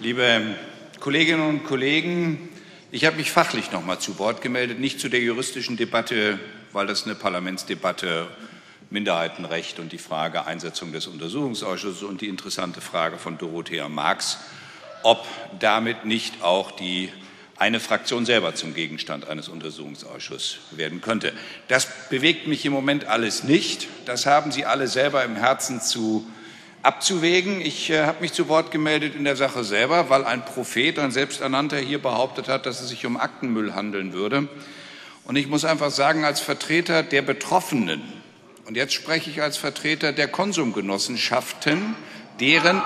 Liebe Kolleginnen und Kollegen, ich habe mich fachlich noch mal zu Wort gemeldet, nicht zu der juristischen Debatte, weil das eine Parlamentsdebatte Minderheitenrecht und die Frage Einsetzung des Untersuchungsausschusses und die interessante Frage von Dorothea Marx, ob damit nicht auch die eine Fraktion selber zum Gegenstand eines Untersuchungsausschusses werden könnte. Das bewegt mich im Moment alles nicht. Das haben Sie alle selber im Herzen zu abzuwägen. Ich äh, habe mich zu Wort gemeldet in der Sache selber, weil ein Prophet, ein Selbsternannter, hier behauptet hat, dass es sich um Aktenmüll handeln würde. Und ich muss einfach sagen, als Vertreter der Betroffenen, und jetzt spreche ich als Vertreter der Konsumgenossenschaften, deren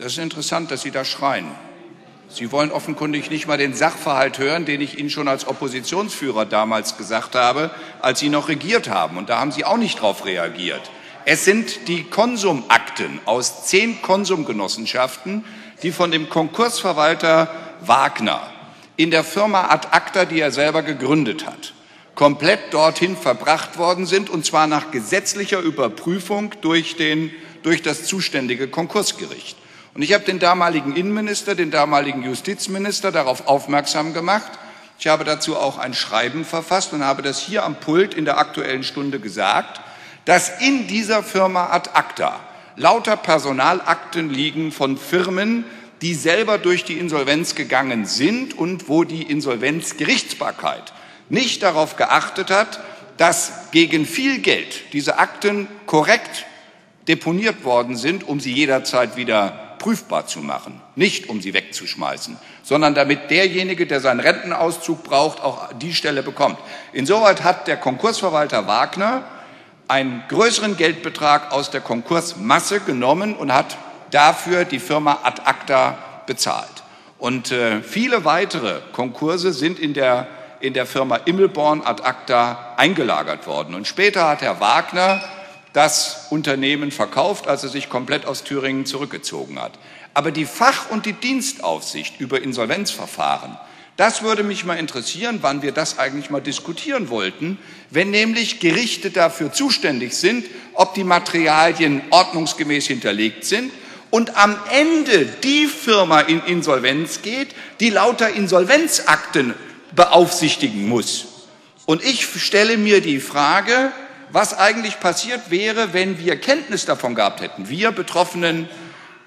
das ist interessant, dass Sie da schreien. Sie wollen offenkundig nicht mal den Sachverhalt hören, den ich Ihnen schon als Oppositionsführer damals gesagt habe, als Sie noch regiert haben. Und da haben Sie auch nicht darauf reagiert. Es sind die Konsumakten aus zehn Konsumgenossenschaften, die von dem Konkursverwalter Wagner in der Firma Ad Acta, die er selber gegründet hat, komplett dorthin verbracht worden sind, und zwar nach gesetzlicher Überprüfung durch, den, durch das zuständige Konkursgericht. Und ich habe den damaligen Innenminister, den damaligen Justizminister darauf aufmerksam gemacht. Ich habe dazu auch ein Schreiben verfasst und habe das hier am Pult in der Aktuellen Stunde gesagt, dass in dieser Firma Ad Acta lauter Personalakten liegen von Firmen, die selber durch die Insolvenz gegangen sind und wo die Insolvenzgerichtsbarkeit nicht darauf geachtet hat, dass gegen viel Geld diese Akten korrekt deponiert worden sind, um sie jederzeit wieder prüfbar zu machen, nicht um sie wegzuschmeißen, sondern damit derjenige, der seinen Rentenauszug braucht, auch die Stelle bekommt. Insoweit hat der Konkursverwalter Wagner einen größeren Geldbetrag aus der Konkursmasse genommen und hat dafür die Firma Ad Acta bezahlt. Und äh, viele weitere Konkurse sind in der, in der Firma Immelborn Ad Acta eingelagert worden. Und später hat Herr Wagner das Unternehmen verkauft, als er sich komplett aus Thüringen zurückgezogen hat. Aber die Fach- und die Dienstaufsicht über Insolvenzverfahren, das würde mich mal interessieren, wann wir das eigentlich mal diskutieren wollten, wenn nämlich Gerichte dafür zuständig sind, ob die Materialien ordnungsgemäß hinterlegt sind und am Ende die Firma in Insolvenz geht, die lauter Insolvenzakten beaufsichtigen muss. Und ich stelle mir die Frage, was eigentlich passiert wäre, wenn wir Kenntnis davon gehabt hätten, wir Betroffenen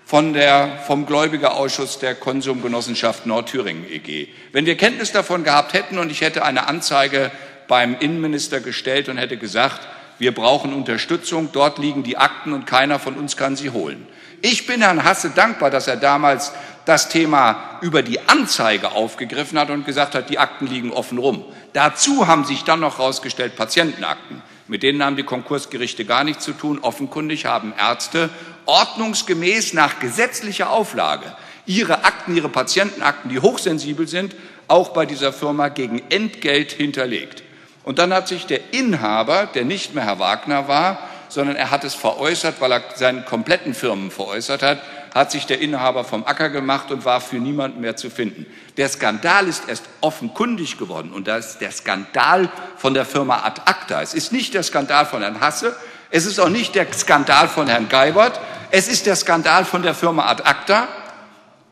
von der, vom Gläubigerausschuss der Konsumgenossenschaft Nordthüringen EG. Wenn wir Kenntnis davon gehabt hätten und ich hätte eine Anzeige beim Innenminister gestellt und hätte gesagt, wir brauchen Unterstützung, dort liegen die Akten und keiner von uns kann sie holen. Ich bin Herrn Hasse dankbar, dass er damals das Thema über die Anzeige aufgegriffen hat und gesagt hat, die Akten liegen offen rum. Dazu haben sich dann noch herausgestellt Patientenakten. Mit denen haben die Konkursgerichte gar nichts zu tun. Offenkundig haben Ärzte ordnungsgemäß nach gesetzlicher Auflage ihre Akten, ihre Patientenakten, die hochsensibel sind, auch bei dieser Firma gegen Entgelt hinterlegt. Und dann hat sich der Inhaber, der nicht mehr Herr Wagner war, sondern er hat es veräußert, weil er seinen kompletten Firmen veräußert hat, hat sich der Inhaber vom Acker gemacht und war für niemanden mehr zu finden. Der Skandal ist erst offenkundig geworden und das ist der Skandal von der Firma Ad Acta. Es ist nicht der Skandal von Herrn Hasse, es ist auch nicht der Skandal von Herrn Geibert, es ist der Skandal von der Firma Ad Acta.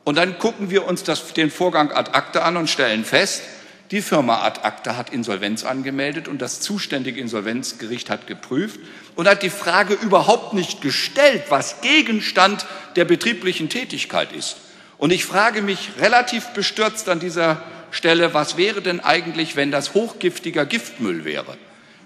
Und dann gucken wir uns das, den Vorgang Ad Acta an und stellen fest, die Firma Ad Acta hat Insolvenz angemeldet und das zuständige Insolvenzgericht hat geprüft und hat die Frage überhaupt nicht gestellt, was Gegenstand der betrieblichen Tätigkeit ist. Und ich frage mich relativ bestürzt an dieser Stelle, was wäre denn eigentlich, wenn das hochgiftiger Giftmüll wäre?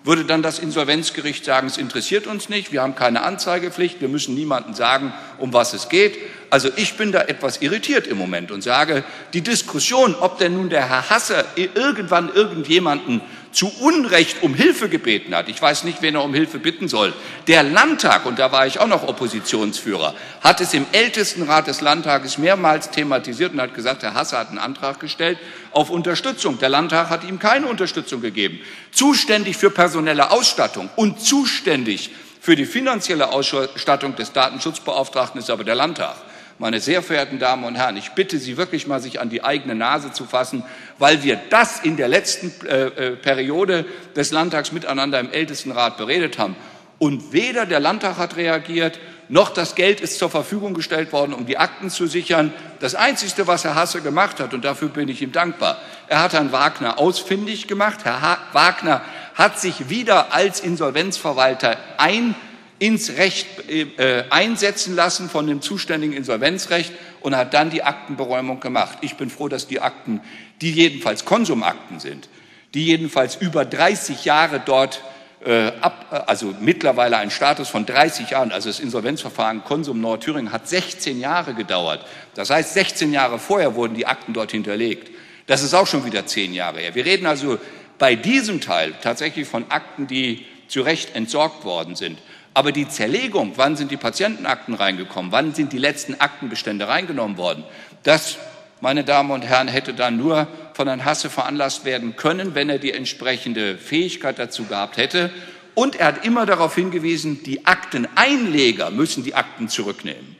Würde dann das Insolvenzgericht sagen, es interessiert uns nicht, wir haben keine Anzeigepflicht, wir müssen niemandem sagen, um was es geht. Also ich bin da etwas irritiert im Moment und sage, die Diskussion, ob denn nun der Herr Hasse irgendwann irgendjemanden zu Unrecht um Hilfe gebeten hat. Ich weiß nicht, wen er um Hilfe bitten soll. Der Landtag, und da war ich auch noch Oppositionsführer, hat es im Ältestenrat des Landtages mehrmals thematisiert und hat gesagt, Herr Hasse hat einen Antrag gestellt auf Unterstützung. Der Landtag hat ihm keine Unterstützung gegeben. Zuständig für personelle Ausstattung und zuständig für die finanzielle Ausstattung des Datenschutzbeauftragten ist aber der Landtag. Meine sehr verehrten Damen und Herren, ich bitte Sie wirklich mal, sich an die eigene Nase zu fassen, weil wir das in der letzten äh, äh, Periode des Landtags miteinander im Ältestenrat beredet haben. Und weder der Landtag hat reagiert, noch das Geld ist zur Verfügung gestellt worden, um die Akten zu sichern. Das Einzige, was Herr Hasse gemacht hat, und dafür bin ich ihm dankbar, er hat Herrn Wagner ausfindig gemacht. Herr ha Wagner hat sich wieder als Insolvenzverwalter ein ins Recht äh, einsetzen lassen von dem zuständigen Insolvenzrecht und hat dann die Aktenberäumung gemacht. Ich bin froh, dass die Akten, die jedenfalls Konsumakten sind, die jedenfalls über 30 Jahre dort äh, ab, äh, also mittlerweile ein Status von 30 Jahren, also das Insolvenzverfahren Konsum Nordthüringen hat 16 Jahre gedauert. Das heißt, 16 Jahre vorher wurden die Akten dort hinterlegt. Das ist auch schon wieder zehn Jahre her. Wir reden also bei diesem Teil tatsächlich von Akten, die zu Recht entsorgt worden sind. Aber die Zerlegung, wann sind die Patientenakten reingekommen, wann sind die letzten Aktenbestände reingenommen worden, das, meine Damen und Herren, hätte dann nur von Herrn Hasse veranlasst werden können, wenn er die entsprechende Fähigkeit dazu gehabt hätte. Und er hat immer darauf hingewiesen, die Akteneinleger müssen die Akten zurücknehmen.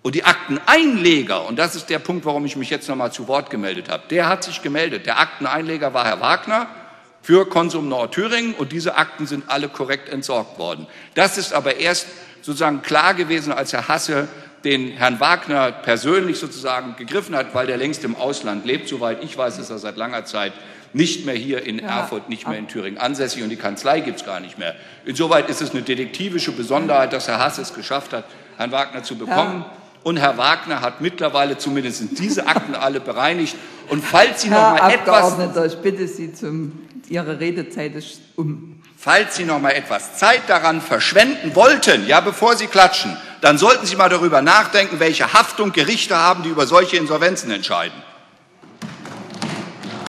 Und die Akteneinleger, und das ist der Punkt, warum ich mich jetzt nochmal zu Wort gemeldet habe, der hat sich gemeldet. Der Akteneinleger war Herr Wagner für Konsum Nordthüringen und diese Akten sind alle korrekt entsorgt worden. Das ist aber erst sozusagen klar gewesen, als Herr Hasse den Herrn Wagner persönlich sozusagen gegriffen hat, weil der längst im Ausland lebt. Soweit ich weiß, ist er seit langer Zeit nicht mehr hier in ja, Erfurt, nicht mehr in Thüringen ansässig und die Kanzlei gibt es gar nicht mehr. Insoweit ist es eine detektivische Besonderheit, dass Herr Hasse es geschafft hat, Herrn Wagner zu bekommen. Ja. Und Herr Wagner hat mittlerweile zumindest diese Akten alle bereinigt. Und falls Sie Herr noch mal etwas, ich bitte Sie zum Ihre Redezeit ist um. Falls Sie noch mal etwas Zeit daran verschwenden wollten, ja, bevor Sie klatschen, dann sollten Sie mal darüber nachdenken, welche Haftung Gerichte haben, die über solche Insolvenzen entscheiden.